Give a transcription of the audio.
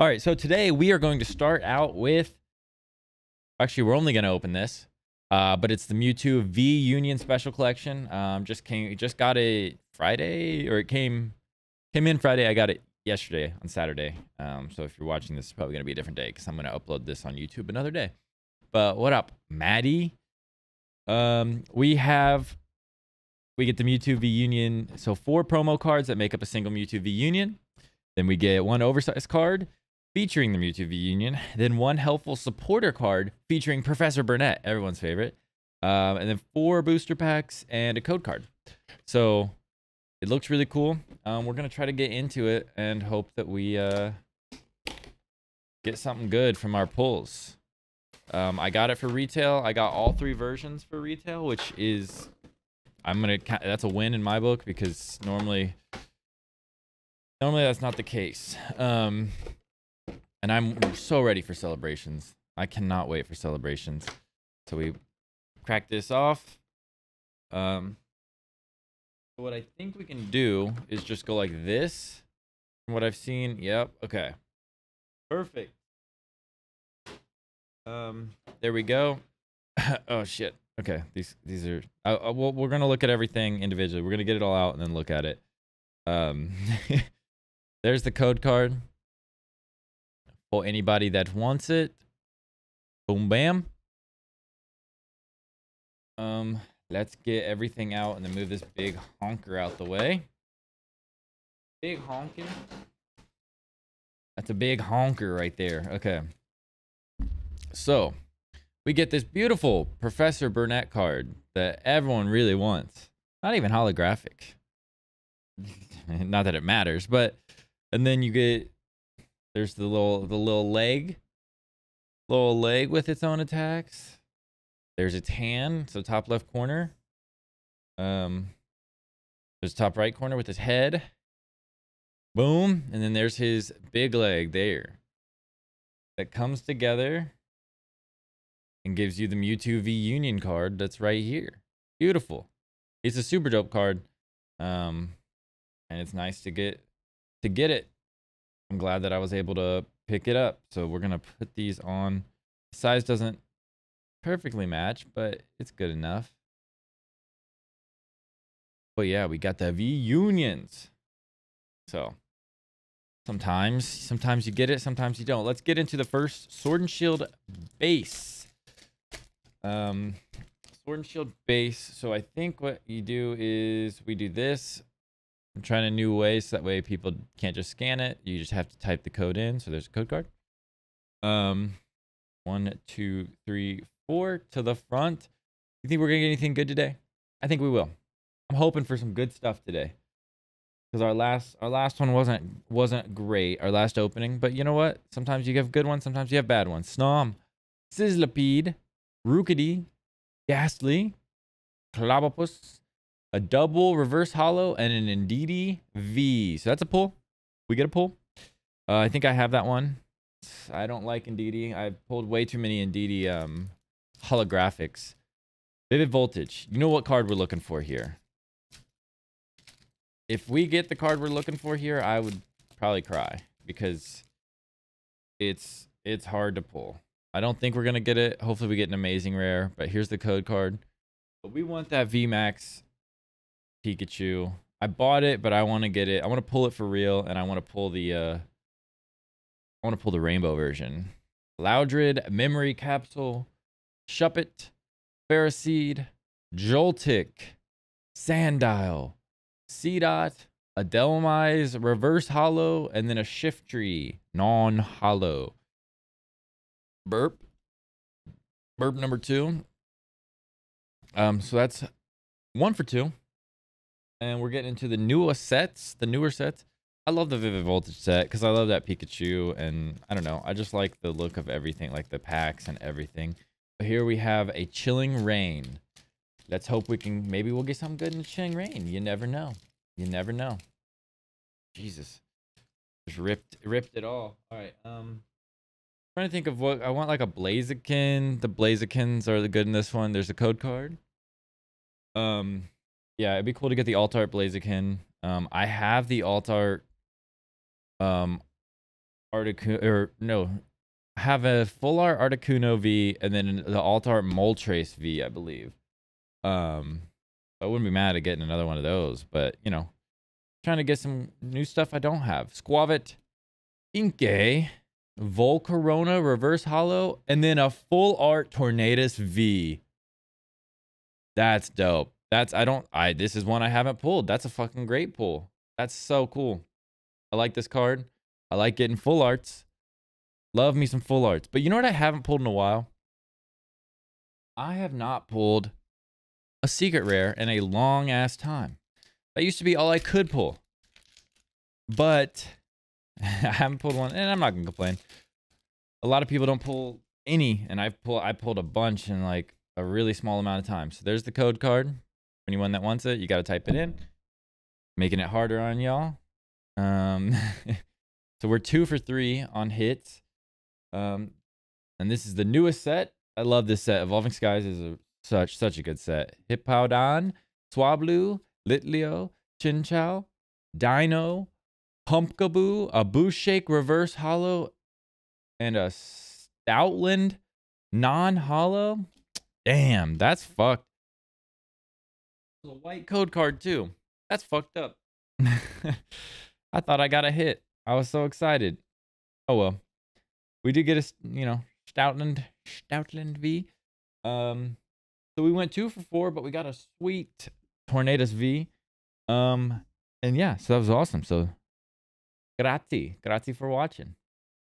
All right, so today we are going to start out with. Actually, we're only going to open this, uh, but it's the Mewtwo V Union Special Collection. Um, just came, just got it Friday, or it came came in Friday. I got it yesterday on Saturday. Um, so if you're watching this, it's probably going to be a different day because I'm going to upload this on YouTube another day. But what up, Maddie? Um, we have we get the Mewtwo V Union. So four promo cards that make up a single Mewtwo V Union. Then we get one oversized card featuring the Mewtwo V Union. Then one helpful supporter card featuring Professor Burnet, everyone's favorite. Um, and then four booster packs and a code card. So it looks really cool. Um, we're gonna try to get into it and hope that we uh, get something good from our pulls. Um, I got it for retail. I got all three versions for retail, which is I'm gonna that's a win in my book because normally normally that's not the case. Um, and I'm so ready for celebrations. I cannot wait for celebrations. So we crack this off. Um, what I think we can do is just go like this. From what I've seen, yep. Okay, perfect. Um, there we go. oh shit. Okay, these these are. Uh, uh, well, we're gonna look at everything individually. We're gonna get it all out and then look at it. Um, there's the code card for anybody that wants it. Boom, bam. Um, let's get everything out and then move this big honker out the way. Big honking. That's a big honker right there. Okay. So, we get this beautiful Professor Burnet card that everyone really wants. Not even holographic. Not that it matters, but and then you get there's the little the little leg. Little leg with its own attacks. There's its hand, so top left corner. Um there's top right corner with his head. Boom. And then there's his big leg there. That comes together and gives you the Mewtwo V Union card that's right here. Beautiful. It's a super dope card. Um and it's nice to get to get it I'm glad that I was able to pick it up. So we're going to put these on. The size doesn't perfectly match, but it's good enough. But yeah, we got the V unions. So sometimes, sometimes you get it, sometimes you don't. Let's get into the first Sword and Shield base. Um, Sword and Shield base. So I think what you do is we do this I'm trying a new way so that way people can't just scan it. You just have to type the code in. So there's a code card. Um, one, two, three, four to the front. You think we're gonna get anything good today? I think we will. I'm hoping for some good stuff today. Because our last our last one wasn't wasn't great, our last opening. But you know what? Sometimes you have good ones, sometimes you have bad ones. Snom, Sizzlipede, Rookidee, Gastly, Clobbopus, a double reverse holo, and an Indeedee V. So that's a pull. We get a pull. Uh, I think I have that one. I don't like Indeedee. I pulled way too many Indeedee um, holographics. Vivid Voltage. You know what card we're looking for here. If we get the card we're looking for here, I would probably cry because it's it's hard to pull. I don't think we're going to get it. Hopefully we get an amazing rare, but here's the code card. But we want that VMAX Pikachu. I bought it, but I want to get it. I want to pull it for real, and I want to pull the uh, I want to pull the rainbow version. Loudred, Memory Capsule, Shuppet, Ferroseed, Joltik, Sandile, Seedot, a Dhelmise, Reverse Holo, and then a Shift Tree, non-holo. Burp. Burp number two. Um, so that's one for two and we're getting into the newer sets, the newer sets. I love the Vivid Voltage set because I love that Pikachu, and I don't know, I just like the look of everything, like the packs and everything. But here we have a Chilling Reign. Let's hope we can, maybe we'll get something good in Chilling Reign. You never know. You never know. Jesus. Just ripped, ripped it all. All right, um, trying to think of what, I want like a Blaziken. The Blazikens are the good in this one. There's a code card. Um, yeah, it'd be cool to get the alt art Blaziken. Um, I have the alt art um Articuno or no, I have a full art Articuno V and then the alt art Moltres V, I believe. Um, I wouldn't be mad at getting another one of those, but you know, trying to get some new stuff I don't have. Skwovet, Inkay, Volcarona Reverse Holo, and then a full art Tornadus V. That's dope. That's I don't I this is one I haven't pulled. That's a fucking great pull. That's so cool. I like this card. I like getting full arts. Love me some full arts. But you know what I haven't pulled in a while? I have not pulled a secret rare in a long ass time. That used to be all I could pull. But I haven't pulled one, and I'm not gonna complain. A lot of people don't pull any, and I've I pulled a bunch in like a really small amount of time. So there's the code card. Anyone that wants it, you gotta type it in. Making it harder on y'all. Um so we're two for three on hits. Um and this is the newest set. I love this set. Evolving Skies is a such such a good set. Hippowdon, Swablu, Litleo, Chinchou, Deino, Pumpkaboo, a Boost Shake Reverse Holo, and a Stoutland non-holo. Damn, that's fucked. A white code card too. That's fucked up. I thought I got a hit. I was so excited. Oh well. We did get a, you know, Stoutland Stoutland V. Um so we went 2 for 4, but we got a sweet Tornadus V. Um and yeah, so that was awesome. So grazie. Grazie for watching.